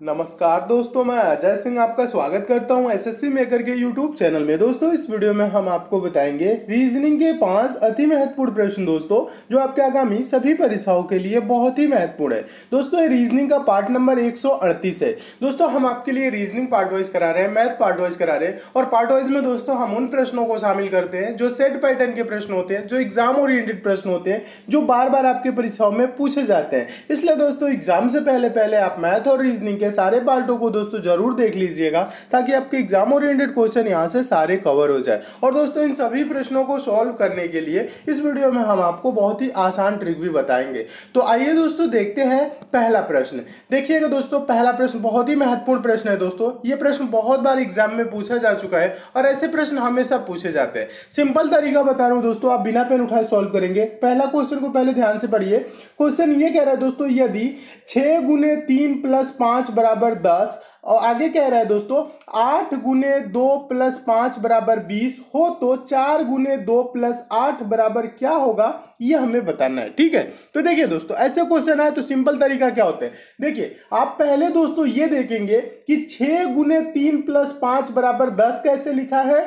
नमस्कार दोस्तों, मैं अजय सिंह आपका स्वागत करता हूँ एसएससी मेकर के यूट्यूब चैनल में। दोस्तों, इस वीडियो में हम आपको बताएँगे रीजनिंग के पाँच अति महत्वपूर्ण प्रश्न दोस्तों, जो आपके आगामी सभी परीक्षाओं के लिए बहुत ही महत्वपूर्ण है। दोस्तों रीजनिंग का पार्ट नंबर एक सौ अड़तीस है। दोस्तों, हम आपके लिए रीजनिंग पार्ट वाइज करा रहे हैं मैथ पार्ट वाइज करा रहे हैं। और पार्ट वाइज में दोस्तों, हम उन प्रश्नों को शामिल करते हैं, जो सेट पैटर्न के प्रश्न होते हैं, जो एग्ज़ाम ओरिएंटेड प्रश्न होते हैं, जो बार बार आपके परीक्षाओं में पूछे जाते हैं। इसलिए दोस्तों एग्ज़ाम से पहले पहले आप मैथ और रीजनिंग के के सारे पार्टों को दोस्तों ज़रूर देख लीजिएगा, ताकि आपके एग्ज़ाम ओरिएंटेड क्वेश्चन यहाँ से सारे कवर हो जाए। और दोस्तों, इन सभी प्रश्नों को सॉल्व करने के लिए इस वीडियो में हम आपको बहुत ही आसान ट्रिक भी बताएँगे। तो आइए दोस्तों, देखते हैं पहला प्रश्न। देखिएगा दोस्तों, पहला प्रश्न बहुत ही महत्वपूर्ण प्रश्न है दोस्तों। ये प्रश्न बहुत बार एग्ज़ाम में पूछा जा चुका है और ऐसे प्रश्न हमेशा पूछे जाते हैं। सिंपल तरीका बता रहा हूँ दोस्तों, आप बिना पेन उठाए सॉल्व करेंगे। पहला क्वेश्चन को पहले ध्यान से पढ़िए। क्वेश्चन ये कह रहा है दोस्तों, यदि छह गुने तीन प्लस पाँच बराबर दस। और आगे कह रहा है दोस्तों, आठ गुने दो प्लस पाँच बराबर बीस हो तो चार गुने दो प्लस आठ बराबर क्या होगा? ये हमें बताना है, ठीक है? तो देखिए दोस्तों, ऐसे क्वेश्चन आए तो सिंपल तरीका क्या होता है? देखिए, आप पहले दोस्तों ये देखेंगे कि छह गुने तीन प्लस पाँच बराबर दस कैसे लिखा है?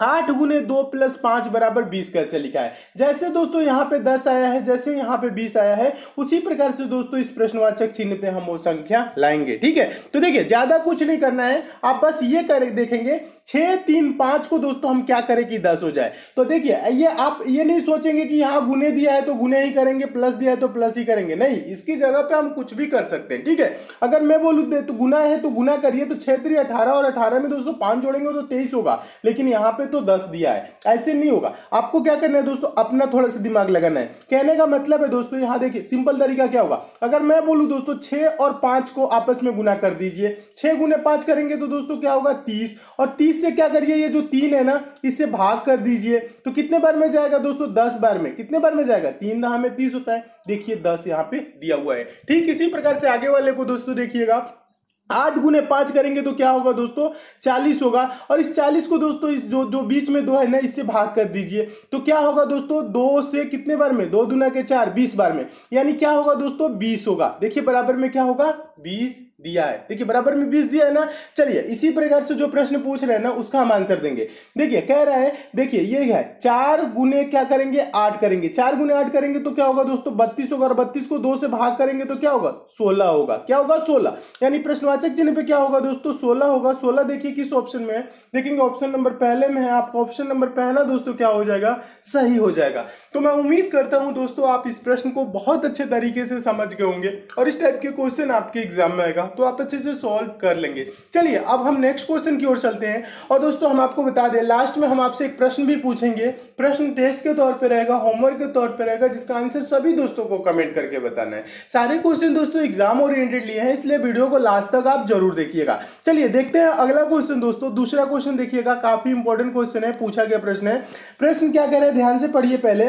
आठ गुने दो प्लस पाँच बराबर बीस कैसे लिखा है? जैसे दोस्तों यहाँ पे दस आया है, जैसे यहाँ पे बीस आया है, उसी प्रकार से दोस्तों इस प्रश्नवाचक चिन्ह पे हम वो संख्या लाएँगे, ठीक है? तो देखिए, ज़्यादा कुछ नहीं करना है, आप बस ये कर देखेंगे, छह, तीन, पाँच को दोस्तों हम क्या करें कि दस हो जाए? तो देखिए, ये आप ये नहीं सोचेंगे कि यहाँ गुने दिया है तो गुने ही करेंगे, प्लस दिया है तो प्लस ही करेंगे, नहीं, इसकी जगह पे हम कुछ भी कर सकते हैं, ठीक है? अगर मैं बोलू तो गुना है तो गुना करिए तो छह अठारह और अठारह में दोस्तों पाँच जोड़ेंगे तो तेईस होगा, लेकिन यहाँ पे तो दस दिया है। ऐसे नहीं होगा। आपको क्या करना है दोस्तों? अपना थोड़ा सा दिमाग लगाना है। कहने का मतलब है दोस्तों, यहाँ देखिए, सिंपल तरीका क्या होगा? अगर मैं बोलूँ दोस्तों, छह और पाँच को आपस में गुना कर दीजिए। छह गुने पाँच करेंगे तो दोस्तों क्या होगा? तीस। और तीस से क्या करिए? ये जो तीन है ना, इससे भाग कर दीजिए। तो कितने बार में जाएगा दोस्तों? दस बार में। कितने बार में जाएगा? तीन दहा में तीस होता है। देखिए, दस यहाँ पे दिया हुआ है। ठीक, इसी प्रकार से आगे वाले को दोस्तों देखिएगा। आठ गुने पाँच करेंगे तो क्या होगा दोस्तों? चालीस होगा। और इस चालीस को दोस्तों, इस जो जो बीच में दो है ना, इससे भाग कर दीजिए। तो क्या होगा दोस्तों? दो से कितने बार में? दो दुना के चार, बीस बार में। यानी क्या होगा दोस्तों? बीस होगा। देखिए बराबर में क्या होगा? बीस दिया है। देखिए बराबर में बीस दिया है ना? चलिए, इसी प्रकार से जो प्रश्न पूछ रहे हैं ना, उसका हम आंसर देंगे। देखिए, कह रहा है, देखिए, ये है, चार गुने क्या करेंगे? आठ करेंगे। चार गुने आठ करेंगे तो क्या होगा दोस्तों? बत्तीस होगा। और बत्तीस को दो से भाग करेंगे तो क्या होगा? सोलह होगा। क्या होगा? सोलह। यानी प्रश्नवाचक चिन्ह पे क्या होगा दोस्तों? सोलह होगा। सोलह देखिए किस ऑप्शन में है। देखेंगे ऑप्शन नंबर पहले में है आपका। ऑप्शन नंबर पहला दोस्तों क्या हो जाएगा? सही हो जाएगा। तो मैं उम्मीद करता हूँ दोस्तों, आप इस प्रश्न को बहुत अच्छे तरीके से समझ गए होंगे और इस टाइप के क्वेश्चन आपके एग्ज़ाम में आएगा। तो आप अच्छे से सॉल्व कर लेंगे। चलिए, अब हम नेक्स्ट क्वेश्चन की ओर चलते हैं। और दोस्तों, हम आपको बता दें लास्ट में हम आपसे एक प्रश्न भी पूछेंगे। प्रश्न टेस्ट के तौर पर रहेगा होमवर्क के तौर पर रहेगा, जिसका आंसर सभी दोस्तों को कमेंट करके बताना है। सारे क्वेश्चन दोस्तों एग्ज़ाम ओरिएंटेड लिए हैं, इसलिए वीडियो को लास्ट तक आप ज़रूर देखिएगा। चलिए, देखते हैं अगला क्वेश्चन दोस्तों, दूसरा क्वेश्चन देखिएगा, काफ़ी इंपॉर्टेंट क्वेश्चन है, पूछा गया प्रश्न है। प्रश्न क्या कह रहे हैं? ध्यान से पढ़िए पहले।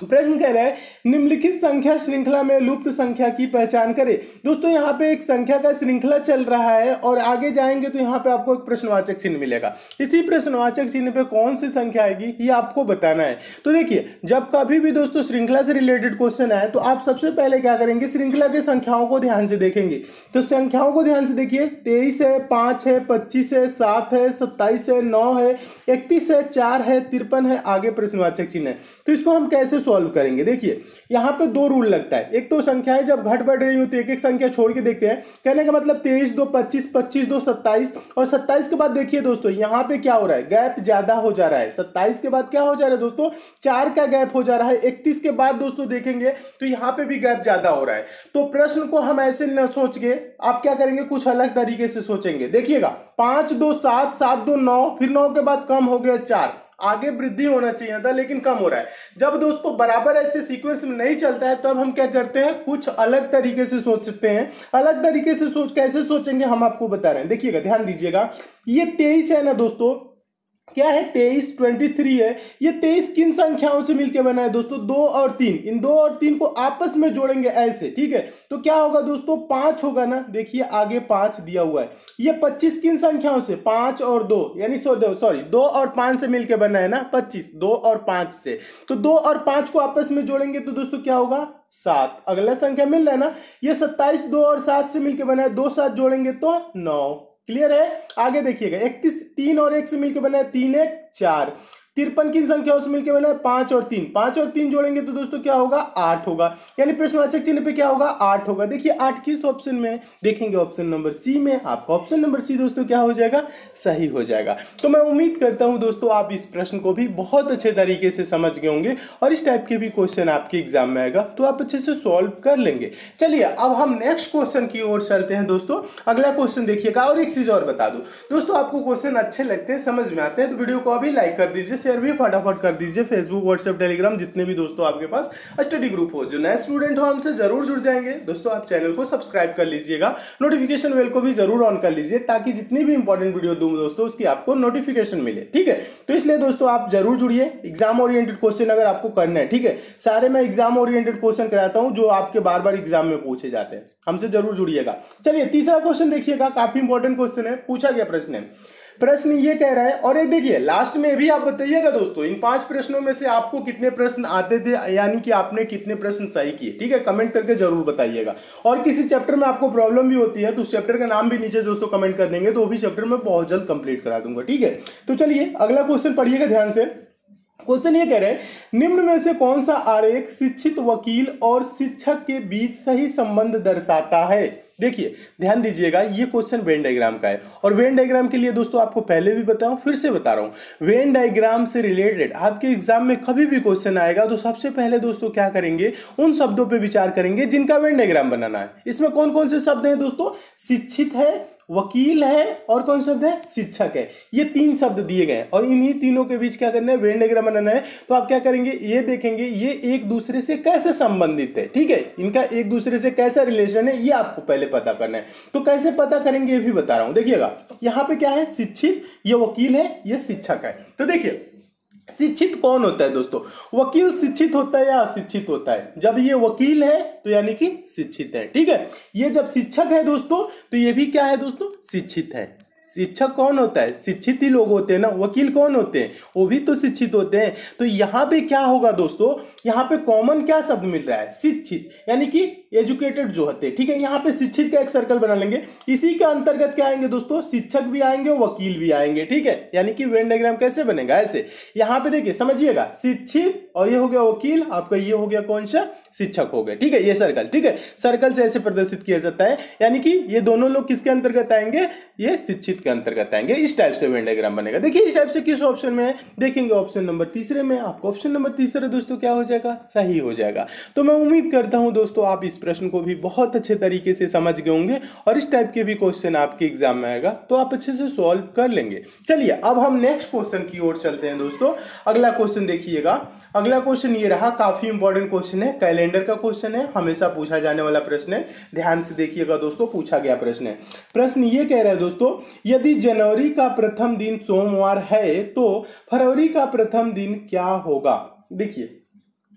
प्रश्न कह रहा है, निम्नलिखित संख्या श्रृंखला में लुप्त संख्या की पहचान करें। दोस्तों, यहाँ पे एक संख्या का श्रृंखला चल रहा है और आगे जाएँगे तो यहाँ पे आपको एक प्रश्नवाचक चिन्ह मिलेगा। इसी प्रश्नवाचक चिन्ह पे कौन सी संख्या आएगी, ये आपको बताना है। तो देखिए, जब कभी भी दोस्तों श्रृंखला से रिलेटेड क्वेश्चन आए तो आप सबसे पहले क्या करेंगे, श्रृंखला के संख्याओं को ध्यान से देखेंगे। तो संख्याओं को ध्यान से देखिए, तेईस है, पाँच है, पच्चीस है, सात है, सत्ताईस है, नौ है, इकतीस है, चार है, तिरपन है, आगे प्रश्नवाचक चिन्ह है। तो इसको हम कैसे सॉल्व करेंगे। देखिए, यहाँ पे दो रूल लगता है। एक तो संख्याएँ जब घट बढ़ रही होती है, एक एक संख्या छोड़ के देखते हैं। कहने का मतलब तेईस, दो पच्चीस पच्चीस, दो सत्ताईस और सत्ताईस के बाद देखिए दोस्तों, यहाँ पे क्या हो रहा है? गैप ज़्यादा हो जा रहा है। सत्ताईस के बाद क्या हो जा रहा है दोस्तों? चार का गैप हो जा रहा है। इकतीस के बाद दोस्तों देखेंगे तो यहाँ पे भी गैप ज़्यादा हो रहा है। तो प्रश्न को हम ऐसे न सोच के आप क्या करेंगे? कुछ अलग तरीके से सोचेंगे। देखिएगा, पाँच, दो, सात सात, दो, नौ, फिर नौ के बाद कम हो गया चार। आगे वृद्धि होना चाहिए था, लेकिन कम हो रहा है। जब दोस्तों बराबर ऐसे सीक्वेंस में नहीं चलता है तब तो हम क्या करते हैं, कुछ अलग तरीके से सोचते हैं। अलग तरीके से सोच, कैसे सोचेंगे, हम आपको बता रहे हैं। देखिएगा, ध्यान दीजिएगा। ये तेईस है ना दोस्तों क्या है? तेईस ट्वेंटी थ्री है। ये तेईस किन संख्याओं से मिलकर बना है दोस्तों? दो और तीन। इन दो और तीन को आपस में जोड़ेंगे ऐसे, ठीक है? तो क्या होगा दोस्तों? पाँच होगा ना? देखिए, आगे पाँच दिया हुआ है। ये पच्चीस किन संख्याओं से? पाँच और दो। यानी सो सॉरी दो और पाँच से मिलकर बना है ना? पच्चीस। दो और पाँच से। तो दो और पाँच को आपस में जोड़ेंगे तो दोस्तों क्या होगा? सात। अगला संख्या मिल रहा है ना? ये सत्ताईस, दो और सात से मिलकर बना है। दो सात जोड़ेंगे तो नौ। क्लियर है? आगे देखिएगा। इकतीस, तीन और एक से मिलकर बना है तीन एक, चार। तिरपन की संख्या उसमें मिलकर बना है पाँच और तीन। पाँच और तीन जोड़ेंगे तो दोस्तों क्या होगा? आठ होगा। यानी प्रश्नवाचक चिन्ह पे क्या होगा? आठ होगा। देखिए, आठ किस ऑप्शन में? देखेंगे ऑप्शन नंबर सी में। आपका ऑप्शन नंबर सी दोस्तों क्या हो जाएगा? सही हो जाएगा। तो मैं उम्मीद करता हूँ दोस्तों आप इस प्रश्न को भी बहुत अच्छे तरीके से समझ गए होंगे और इस टाइप के भी क्वेश्चन आपके एग्ज़ाम में आएगा तो आप अच्छे से सॉल्व कर लेंगे। चलिए, अब हम नेक्स्ट क्वेश्चन की ओर चलते हैं दोस्तों। अगला क्वेश्चन देखिएगा और एक चीज़ और बता दू। दोस्तों, आपको क्वेश्चन अच्छे लगते हैं, समझ में आते हैं तो वीडियो को अभी लाइक कर दीजिए शेयर भी फटाफट कर दीजिए फेसबुक व्हाट्सएप टेलीग्राम जितने भी दोस्तों आपके पास स्टडी ग्रुप हो। जो नए स्टूडेंट हो, हमसे ज़रूर जुड़ जाएँगे। दोस्तों, आप चैनल को सब्सक्राइब कर लीजिएगा। नोटिफिकेशन बेल को भी ज़रूर ऑन कर लीजिए, ताकि जितनी भी इंपॉर्टेंट वीडियो दूँ दोस्तों, उसकी आपको नोटिफिकेशन मिले, ठीक है? तो इसलिए दोस्तों, आप ज़रूर जुड़िए। एग्ज़ाम ओरिएंटेड क्वेश्चन अगर आपको करना है, ठीक है? सारे मैं एग्ज़ाम ओरिएंटेड क्वेश्चन कराता हूँ, जो आपके बार बार एग्ज़ाम में पूछे जाते हैं। हमसे ज़रूर जुड़िएगा। चलिए, तीसरा क्वेश्चन देखिएगा। काफ़ी इंपॉर्टेंट क्वेश्चन है, पूछा गया प्रश्न है। प्रश्न ये कह रहा है, और एक देखिए लास्ट में भी आप बताइएगा दोस्तों, इन पाँच प्रश्नों में से आपको कितने प्रश्न आते थे, यानी कि आपने कितने प्रश्न सही किए, ठीक है? कमेंट करके ज़रूर बताइएगा। और किसी चैप्टर में आपको प्रॉब्लम भी होती है तो उस चैप्टर का नाम भी नीचे दोस्तों कमेंट कर देंगे तो वो भी चैप्टर में बहुत जल्द कंप्लीट करा दूँगा, ठीक है? तो चलिए, अगला क्वेश्चन पढ़िएगा ध्यान से। क्वेश्चन ये कह रहे हैं, निम्न में से कौन सा आरेख शिक्षित वकील और शिक्षक के बीच सही संबंध दर्शाता है? देखिए, ध्यान दीजिएगा, ये क्वेश्चन वेन डायग्राम का है। और वेन डायग्राम के लिए दोस्तों आपको पहले भी बताऊँ, फिर से बता रहा हूँ। वेन डायग्राम से रिलेटेड आपके एग्ज़ाम में कभी भी क्वेश्चन आएगा तो सबसे पहले दोस्तों क्या करेंगे? उन शब्दों पे विचार करेंगे जिनका वेन डायग्राम बनाना है। इसमें कौन कौन से शब्द हैं दोस्तों? शिक्षित है, वकील है और कौन शब्द है? शिक्षक है। ये तीन शब्द दिए गए और इन्हीं तीनों के बीच क्या करना है? वेन डायग्राम बनाना है। तो आप क्या करेंगे? ये देखेंगे, ये एक दूसरे से कैसे संबंधित है? ठीक है? इनका एक दूसरे से कैसा रिलेशन है? ये आपको पहले पता करना है। तो कैसे पता करेंगे, ये भी बता रहा हूँ। देखिएगा, यहाँ पे क्या है? शिक्षित, ये वकील है, ये शिक्षक है। तो देखिए, शिक्षित कौन होता है दोस्तों? वकील शिक्षित होता है या अशिक्षित होता है? जब ये वकील है तो यानी कि शिक्षित है। ठीक है? ये जब शिक्षक है दोस्तों तो ये भी क्या है दोस्तों? शिक्षित है। शिक्षक कौन होता है? शिक्षित ही लोग होते हैं ना। वकील कौन होते हैं? वो भी तो शिक्षित होते हैं। तो यहाँ पे क्या होगा दोस्तों? यहाँ पे कॉमन क्या शब्द मिल रहा है? शिक्षित। यानी कि एजुकेटेड जो होते हैं ठीक है? यहाँ पे शिक्षित का एक सर्कल बना लेंगे। इसी के अंतर्गत क्या आएँगे दोस्तों? शिक्षक भी आएँगे वकील भी आएँगे, ठीक है? यानी कि वेन डायग्राम कैसे बनेगा? ऐसे। यहाँ पे देखिए, समझिएगा, शिक्षित और ये हो गया वकील, आपका ये हो गया कौन सा? शिक्षक हो गए, ठीक है? ये सर्कल ठीक है? सर्कल से ऐसे प्रदर्शित किया जाता है। यानी कि ये दोनों लोग किसके अंतर्गत आएँगे? ये शिक्षित के अंतर्गत आएँगे। इस टाइप से वेन डायग्राम बनेगा। देखिए, इस टाइप से किस ऑप्शन में है? देखेंगे ऑप्शन नंबर तीसरे में। आपको ऑप्शन नंबर तीसरे दोस्तों क्या हो जाएगा? सही हो जाएगा। तो मैं उम्मीद करता हूँ दोस्तों आप इस प्रश्न को भी बहुत अच्छे तरीके से समझ गए होंगे और इस टाइप के भी क्वेश्चन आपके एग्ज़ाम में आएगा तो आप अच्छे से सॉल्व कर लेंगे। चलिए, अब हम नेक्स्ट क्वेश्चन की ओर चलते हैं दोस्तों। अगला क्वेश्चन देखिएगा। अगला क्वेश्चन ये रहा, काफ़ी इंपॉर्टेंट क्वेश्चन है कैलेंडर का क्वेश्चन है, हमेशा पूछा जाने वाला प्रश्न है। ध्यान से देखिएगा दोस्तों, पूछा गया प्रश्न है। प्रश्न ये कह रहा है दोस्तों, यदि जनवरी का प्रथम दिन सोमवार है तो फरवरी का प्रथम दिन क्या होगा? देखिए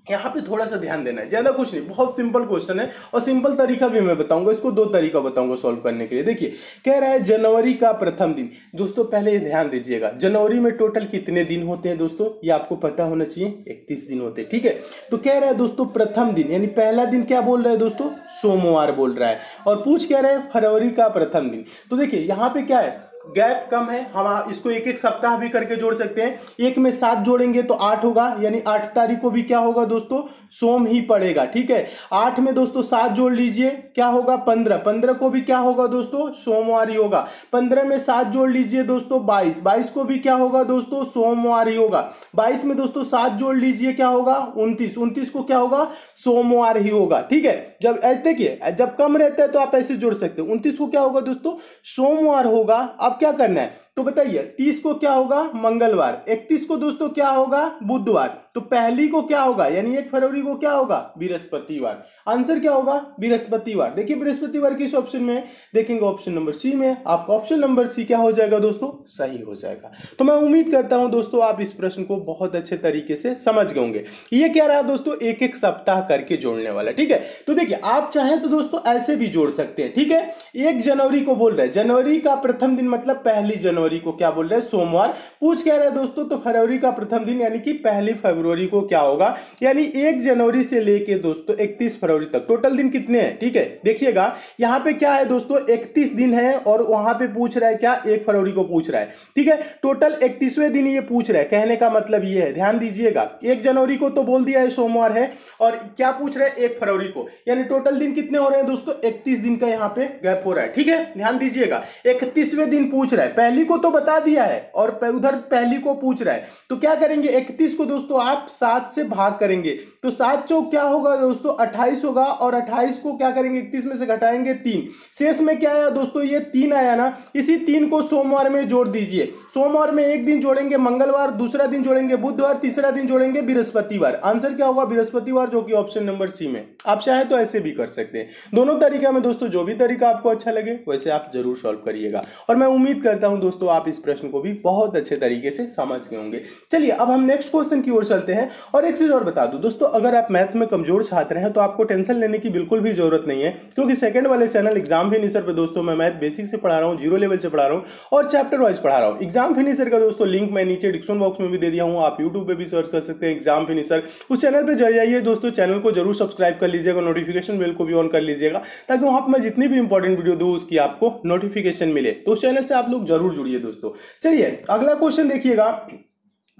यहाँ पे थोड़ा सा ध्यान देना है, ज़्यादा कुछ नहीं, बहुत सिंपल क्वेश्चन है और सिंपल तरीका भी मैं बताऊँगा, इसको दो तरीका बताऊँगा सॉल्व करने के लिए। देखिए, कह रहा है जनवरी का प्रथम दिन। दोस्तों, पहले ये ध्यान दीजिएगा, जनवरी में टोटल कितने दिन होते हैं दोस्तों? ये आपको पता होना चाहिए, इकतीस दिन होते हैं, ठीक है? तो कह रहा है दोस्तों, प्रथम दिन, यानी पहला दिन क्या बोल रहा है दोस्तों? सोमवार बोल रहा है। और पूछ कह रहे हैं? फरवरी का प्रथम दिन। तो देखिए, यहाँ पे क्या है? गैप कम है, हम इसको एक एक सप्ताह भी करके जोड़ सकते हैं। एक में सात जोड़ेंगे तो आठ होगा, यानी आठ तारीख को भी क्या होगा दोस्तों? सोम ही पड़ेगा, ठीक है? आठ में दोस्तों सात जोड़ लीजिए, क्या होगा? पंद्रह। पंद्रह को भी क्या होगा दोस्तों? सोमवार ही होगा। पंद्रह में सात जोड़ लीजिए दोस्तों, बाईस। बाईस को भी क्या होगा दोस्तों? सोमवार ही होगा। बाईस में दोस्तों सात जोड़ लीजिए, क्या होगा? उनतीस। उनतीस को क्या होगा? सोमवार ही होगा, ठीक है? जब देखिए, जब कम रहता है तो आप ऐसे जोड़ सकते हो। उनतीस को क्या होगा दोस्तों? सोमवार होगा। अब क्या करना है? तो बताइए, तीस को क्या होगा? मंगलवार। इकतीस को दोस्तों क्या होगा? बुधवार। तो पहली को क्या होगा? यानी एक फरवरी को क्या होगा? बृहस्पतिवार। आंसर क्या होगा? बृहस्पतिवार। देखिए, बृहस्पतिवार किस ऑप्शन में देखेंगे ऑप्शन नंबर सी में। आपका ऑप्शन नंबर सी क्या हो जाएगा दोस्तों? सही हो जाएगा। तो मैं उम्मीद करता हूँ दोस्तों, आप इस प्रश्न को बहुत अच्छे तरीके से समझ गए होंगे। ये क्या रहा दोस्तों? एक एक सप्ताह करके जोड़ने वाला, ठीक है? तो देखिए, आप चाहें तो दोस्तों ऐसे भी जोड़ सकते हैं, ठीक है? एक जनवरी को बोल रहे जनवरी का प्रथम दिन मतलब पहली जनवरी। जनवरी को क्या बोल रहे हैं? सोमवार। पूछ क्या रहे दोस्तों? तो फरवरी का प्रथम दिन यानी कि पहली फरवरी को क्या होगा? यानी एक जनवरी से लेके दोस्तों इकतीस फरवरी तक। टोटल दिन कितने हैं? ठीक है, देखिएगा। यहाँ पे क्या है दोस्तों? इकतीस दिन है और वहाँ पे पूछ रहा है क्या? एक फरवरी को पूछ रहा है। ठीक है टोटल इकतीसवें दिन ये पूछ रहा है। कहने का मतलब ये है, ध्यान दीजिएगा। एक जनवरी को तो बोल दिया है सोमवार है और क्या पूछ रहे हैं? एक फरवरी को। यानी टोटल दिन कितने हो रहे हैं दोस्तों? इकतीस दिन का यहाँ पे गैप हो रहा है। ठीक है, ध्यान दीजिएगा। इकतीसवें दिन पूछ रहा है। पहली को तो बता दिया है और उधर पहली को पूछ रहा है। तो क्या करेंगे? इकतीस को दोस्तों आप सात से भाग करेंगे। तो सात चौक क्या होगा दोस्तों? अट्ठाईस होगा और अट्ठाईस को क्या करेंगे? इकतीस में से घटाएँगे तीन। शेष में क्या आया दोस्तों? ये तीन आया ना। इसी तीन को सोमवार में जोड़ दीजिए। सोमवार में एक दिन जोड़ेंगे मंगलवार, दूसरा दिन जोड़ेंगे बुधवार, तीसरा दिन जोड़ेंगे बृहस्पतिवार। आंसर क्या होगा? बृहस्पतिवार, जो कि ऑप्शन नंबर सी में। आप चाहे तो ऐसे भी कर सकते हैं। दोनों तरीका में दोस्तों जो भी तरीका आपको अच्छा लगे, वैसे आप ज़रूर सॉल्व करिएगा। और मैं उम्मीद करता हूँ दोस्तों आप इस प्रश्न को भी बहुत अच्छे तरीके से समझ गए होंगे। चलिए, अब हम नेक्स्ट क्वेश्चन की ओर चलते हैं और एक चीज़ और बता दू। दोस्तों, अगर आप मैथ में कमज़ोर छात्र हैं तो आपको टेंशन लेने की बिल्कुल भी ज़रूरत नहीं है, क्योंकि सेकंड वाले चैनल एग्ज़ाम फिनिशर पे दोस्तों। मैं मैथ बेसिक से पढ़ा रहा हूँ ज़ीरो लेवल से पढ़ा रहा हूँ और चैप्टर वाइज पढ़ा रहा हूँ। एग्ज़ाम फिनिशर का दोस्तों। लिंक मैं नीचे डिस्क्रिप्शन बॉक्स में भी दे दिया हूँ। आप यूट्यूब पर भी सर्च कर सकते हैं। एग्ज़ाम फिनिशर उस चैनल पर जाइए दोस्तों चैनल को ज़रूर सब्सक्राइब कर लीजिएगा नोटिफिकेशन बेल को भी ऑन कर लीजिएगा, ताकि वहाँ पर मैं जितनी भी इंपॉर्टेंट वीडियो दूँ, उसकी आपको नोटिफिकेशन मिले। तो उस चैनल से आप लोग ज़रूर जुड़िए। दोस्तों। चलिए अगला क्वेश्चन देखिएगा।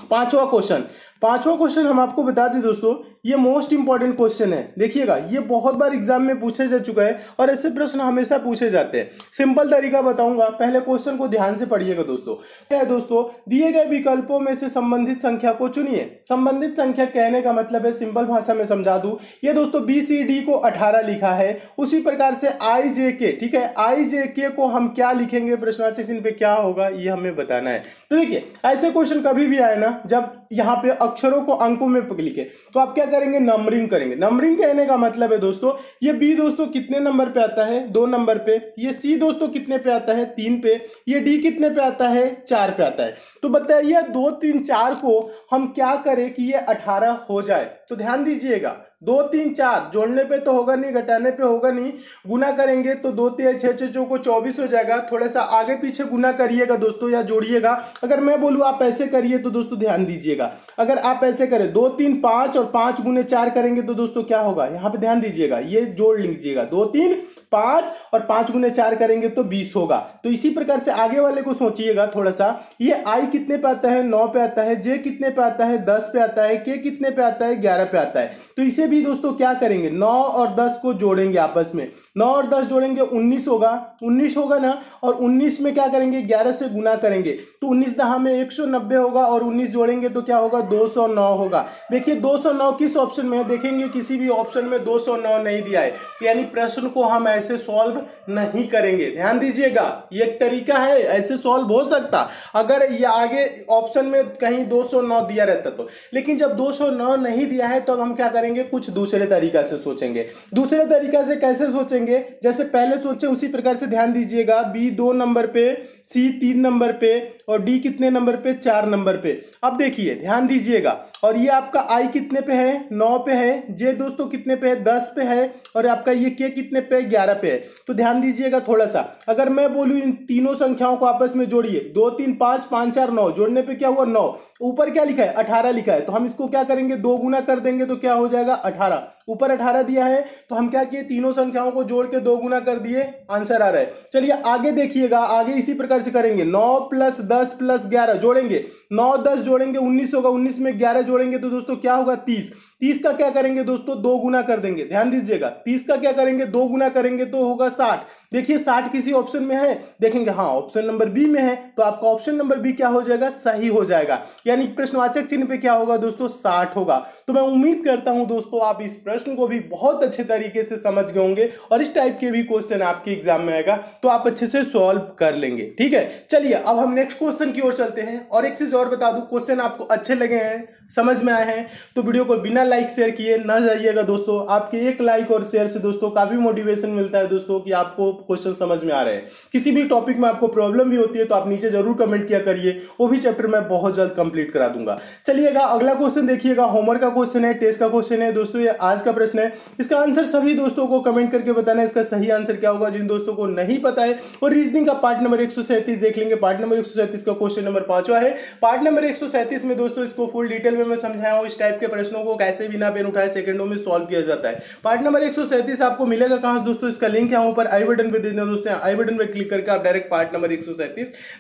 पांचवा क्वेश्चन पांचवा क्वेश्चन हम आपको बता दें दोस्तों, ये मोस्ट इंपॉर्टेंट क्वेश्चन है। देखिएगा, ये बहुत बार एग्ज़ाम में पूछे जा चुका है और ऐसे प्रश्न हमेशा पूछे जाते हैं। सिंपल तरीका बताऊँगा, पहले क्वेश्चन को ध्यान से पढ़िएगा दोस्तों। क्या है दोस्तों, दिए गए विकल्पों में से संबंधित संख्या को चुनिए। संबंधित संख्या कहने का मतलब है सिंपल भाषा में समझा दू। ये दोस्तों बी सी डी को अठारह लिखा है। उसी प्रकार से आई जे के ठीक है? आई जे के को हम क्या लिखेंगे प्रश्नवाची चिन्ह पे? क्या होगा, ये हमें बताना है। तो देखिए, ऐसे क्वेश्चन कभी भी आए ना, जब यहाँ पे अक्षरों को अंकों में लिखे। तो आप क्या करेंगे? नंबरिंग करेंगे। नंबरिंग कहने का मतलब है दोस्तों, ये बी दोस्तों कितने नंबर पे आता है? दो नंबर पे। ये सी दोस्तों कितने पे आता है? तीन पे। ये डी कितने पे आता है? चार पे आता है। तो बताइए दो, तीन, चार को हम क्या करें कि ये अठारह हो जाए? तो ध्यान दीजिएगा। दो, तीन, चार, जोड़ने पे तो होगा नहीं, घटाने पे होगा नहीं, गुना करेंगे तो दो, तीन छः छः चौ को चौबीस हो जाएगा। थोड़ा सा आगे पीछे गुना करिएगा दोस्तों या जोड़िएगा। अगर मैं बोलूँ आप ऐसे करिए तो दोस्तों ध्यान दीजिएगा। अगर आप ऐसे करें, दो, तीन, पाँच और पाँच गुने चार करेंगे तो दोस्तों क्या होगा? यहाँ पे ध्यान दीजिएगा, ये जोड़ लीजिएगा। दो, तीन, पाँच और पाँच गुने चार करेंगे तो बीस होगा। तो इसी प्रकार से आगे वाले को सोचिएगा थोड़ा सा ये आई कितने पे आता है? नौ पे आता है। जे कितने पे आता है? दस पे आता है। के कितने पे आता है? ग्यारह पे आता है। तो इसे भी दोस्तों क्या करेंगे? नौ और दस को जोड़ेंगे आपस में। नौ और दस जोड़ेंगे, उन्नीस होगा। उन्नीस होगा ना? और उन्नीस में क्या करेंगे? ग्यारह से गुना करेंगे। तो उन्नीस दहा में एक सौ नब्बे होगा और उन्नीस जोड़ेंगे तो क्या होगा? दो सौ नौ होगा। देखिए, दो सौ नौ किस ऑप्शन में है? देखेंगे, किसी भी ऑप्शन में दो सौ नौ नहीं दिया है। यानी प्रश्न को हम ऐसे सॉल्व नहीं करेंगे। ध्यान दीजिएगा, ये एक तरीका है, ऐसे सॉल्व हो सकता। अगर ये आगे ऑप्शन में कहीं 209 दिया रहता तो। लेकिन जब 209 नहीं दिया है तो अब हम क्या करेंगे? कुछ दूसरे तरीका से सोचेंगे। दूसरे तरीका से कैसे सोचेंगे? जैसे पहले सोचे, उसी प्रकार से ध्यान दीजिएगा। बी, दो नंबर पे सी तीन नंबर पे और डी कितने नंबर पे? चार नंबर पे। अब देखिए, ध्यान दीजिएगा। और ये आपका आई कितने पे है? नौ पे है। जे दोस्तों कितने पे है? दस पे है। और आपका ये के कितने पे? है ग्यारह पे है। तो ध्यान दीजिएगा थोड़ा सा। अगर मैं बोलूँ इन तीनों संख्याओं को आपस में जोड़िए। दो, तीन, पाँच पाँच, चार, नौ। जोड़ने पर क्या हुआ? नौ। ऊपर क्या लिखा है? अठारह लिखा है। तो हम इसको क्या करेंगे? दो गुना कर देंगे तो क्या हो जाएगा? अठारह। ऊपर अठारह दिया है तो हम क्या किए? तीनों संख्याओं को जोड़ के दो गुना कर दिए, आंसर आ रहा है। चलिए, आगे देखिएगा, आगे इसी प्रकार से करेंगे। नौ प्लस दस प्लस ग्यारह जोड़ेंगे। नौ दस जोड़ेंगे, उन्नीस होगा, उन्नीस में ग्यारह जोड़ेंगे तो दोस्तों क्या होगा? तीस। तीस का क्या करेंगे दोस्तों? दो गुना कर देंगे। ध्यान दीजिएगा, तीस का क्या करेंगे? दो गुना करेंगे तो होगा साठ। देखिए, साठ किसी ऑप्शन में है, देखेंगे हाँ ऑप्शन नंबर बी में है तो आपका ऑप्शन नंबर बी क्या हो जाएगा? सही हो जाएगा। यानी प्रश्नवाचक चिन्ह पे क्या होगा दोस्तों? साठ होगा। तो मैं उम्मीद करता हूँ दोस्तों, आप इस प्रश्न को भी बहुत अच्छे तरीके से समझ गए होंगे और इस टाइप के भी क्वेश्चन आपके एग्ज़ाम में आएगा तो आप अच्छे से सॉल्व कर लेंगे। ठीक है? चलिए, अब हम नेक्स्ट क्वेश्चन की ओर चलते हैं और एक चीज़ और बता दू क्वेश्चन आपको अच्छे लगे हैं। समझ में आए हैं। तो वीडियो को बिना लाइक शेयर किए ना जाइएगा दोस्तों। आपके एक लाइक और शेयर से दोस्तों काफ़ी मोटिवेशन मिलता है दोस्तों कि आपको क्वेश्चन समझ में आ रहे हैं। किसी भी टॉपिक में आपको प्रॉब्लम भी होती है तो आप नीचे ज़रूर कमेंट किया करिए। वो भी चैप्टर मैं बहुत जल्द कंप्लीट करा दूँगा। चलिएगा, अगला क्वेश्चन देखिएगा। होमवर्क का क्वेश्चन है टेस्ट का क्वेश्चन है। दोस्तों, ये आज का प्रश्न है। इसका आंसर सभी दोस्तों को कमेंट करके बताना है। इसका सही आंसर क्या होगा जिन दोस्तों को नहीं पता है। और रीजनिंग का पार्ट नंबर एक सौ सैंतीस देख लेंगे। पार्ट नंबर एक सौ सैंतीस का क्वेश्चन नंबर पांचवा है। पार्ट नंबर एक में दोस्तों इसको फुल डिटेल में मैं समझाया हूँ इस टाइप के प्रश्नों को कैसे बिना पेन उठाए सेकंडों में सॉल्व किया जाता है। पार्ट नंबर एक आपको मिलेगा कहाँ? दोस्तों, इसका लिंक यहाँ ऊपर आई बटन पे दे देना दोस्तों। आई बटन पे क्लिक करके आप डायरेक्ट पार्ट नंबर एक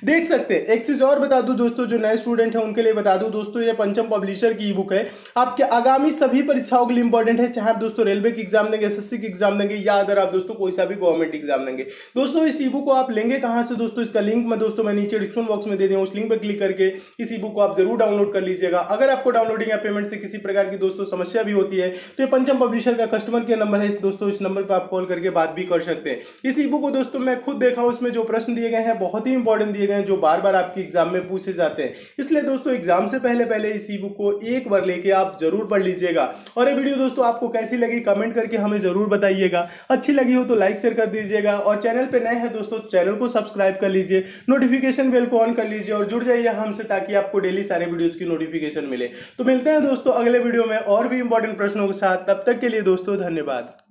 देख सकते हैं। एक चीज़ और बता दू दोस्तों, जो नए स्टूडेंट है, उनके लिए बता दू दोस्तों, ये पंचम पब्लिशर की ई बुक है। आपके आगामी सभी परीक्षाओं के लिए इंपॉर्टेंट है। चाहे आप दोस्तों रेलवे की एग्ज़ाम देंगे एसएससी की एग्ज़ाम देंगे, या अगर आप दोस्तों कोई सा भी गवर्नमेंट एग्ज़ाम देंगे। दोस्तों, इस ई बुक को आप लेंगे कहाँ से दोस्तों? इसका लिंक मैं दोस्तों, मैं नीचे डिस्क्रिप्शन बॉक्स में दे दिया उस लिंक पर क्लिक करके इस ई बुक को आप ज़रूर डाउनलोड कर लीजिएगा। अगर आपको डाउनलोडिंग या पेमेंट से किसी प्रकार की दोस्तों समस्या भी होती है तो ये पंचम पब्लिशर का कस्टमर केयर नंबर है। इस दोस्तों, इस नंबर पर आप कॉल करके बात भी कर सकते हैं। इस ई को दोस्तों, मैं खुद देखा हूँ, इसमें जो प्रश्न दिए गए हैं, बहुत ही इंपॉर्टेंट दिए गए हैं, जो बार बार आपकी एग्ज़ाम में पूछे जाते हैं। इसलिए दोस्तों एग्ज़ाम से पहले पहले इस ई को एक बार लेके आप ज़रूर पढ़ लीजिएगा। और ये वीडियो दोस्तों, आपको कैसी लगी कमेंट करके हमें ज़रूर बताइएगा। अच्छी लगी हो तो लाइक शेयर कर दीजिएगा। और चैनल पर नए हैं दोस्तों चैनल को सब्सक्राइब कर लीजिए। नोटिफिकेशन बेल को ऑन कर लीजिए और जुड़ जाइए हमसे, ताकि आपको डेली सारे वीडियोज़ की नोटिफिकेशन मिले। तो मिलते हैं दोस्तों अगले वीडियो में और भी इंपॉर्टेंट प्रश्नों के साथ। तब तक के लिए दोस्तों धन्यवाद।